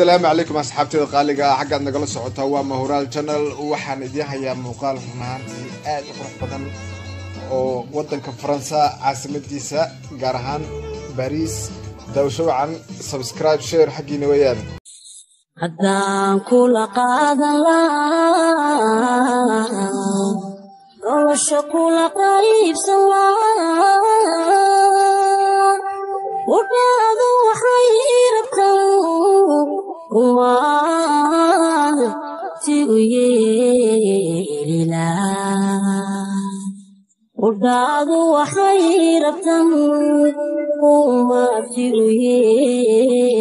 asalaamu calaykum asxaabteeda qaaliga ah. Xaggaad nagala socotaa waa mahuraal channel. Waxaan idiin hayaa muuqaal runaantii aad u qurux badan oo wadanka faransa caasimadiisa gaar ahaan bariis. Daawasho wacan share xaggiina weeyaan haddaan kula qaadan laa nolosha kula qaybsan laa wa ti uyelila Urdaadu waxay rabtan uma ti uyelila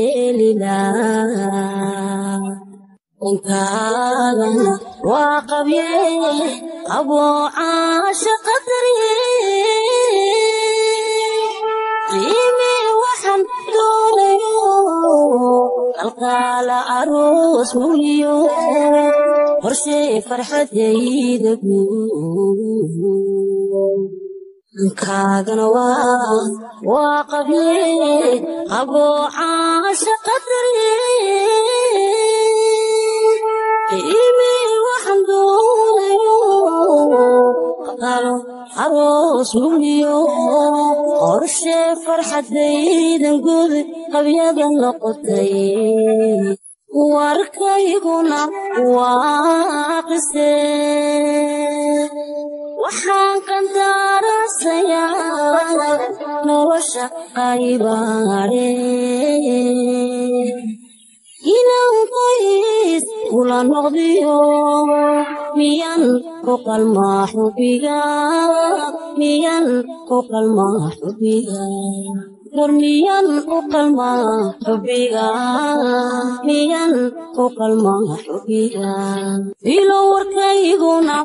Inkaadana waa qabye qaboo caasha qalqaala aroos muliyo horshe farxadayda kaagana waa waa qabye aboocaasha qadari qiimi waxaan doonayo qalqaalo aroos muliyo horshe farxadaydan guud qabyada noqotay warkayguna waa qise waxaan qandaarasayaa nolosha qaybaadhe inaan qoys kula noqdiyo miyan ku qalmaa xubiga miyan ku qalmaa xubiga war miyan u qalmaa xubiga miyan ku qalmaa xubiga ilo warkayguna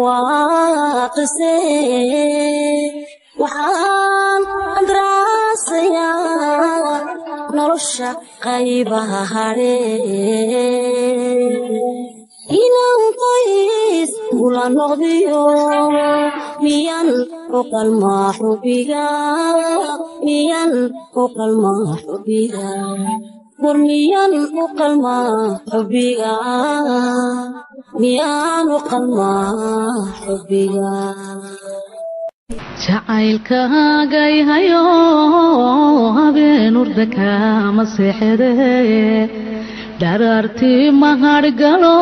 waa qise waxaan andaraasayaa nolosha qaybaha hadhe kula noqdiyo miyan qalmaa xubiga miyan qalmaa xubiga war miyan u xubiga miyaan u qalmaa xubiga jacaylkaagayhayo habeen urda kaama seexde dharaartii mahadhgalo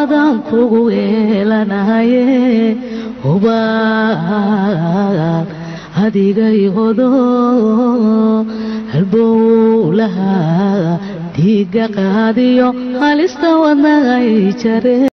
adaan kugu weelanahaye hubaal adigay hodo halbowlaha diiga qaadiyo halista wadnagay jare